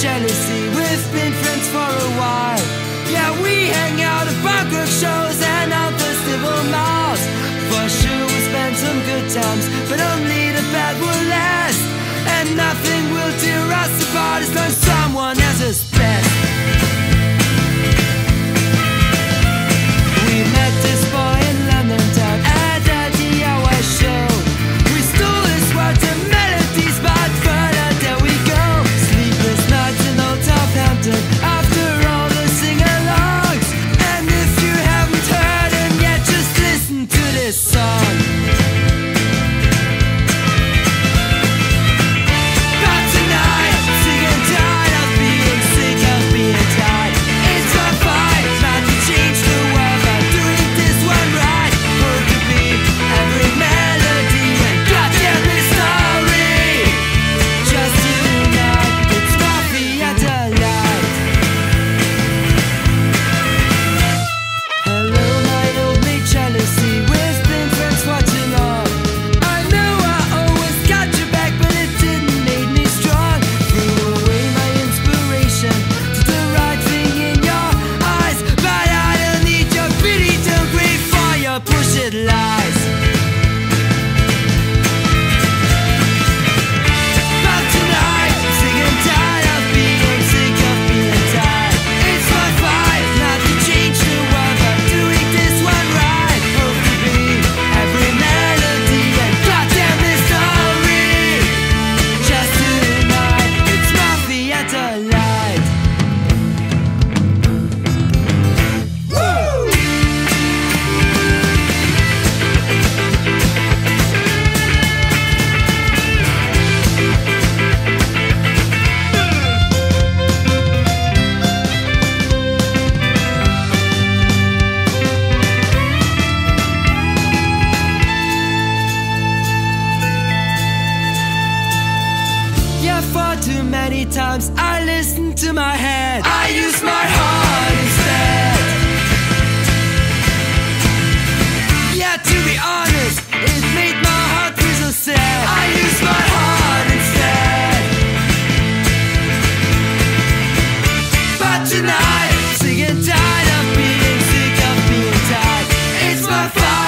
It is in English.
jealousy. We've been friends for a while. Yeah, we hang out at punk rock shows and out festival miles. For sure, we spend some good times, but only the bad will last. And nothing will tear us apart as long as someone has us best. too many times. I listen to my head. I use my heart instead. Yeah, to be honest, it made my heart feel so sad. I use my heart instead. But tonight, sick and tired of being sick of being tired. It's my fault.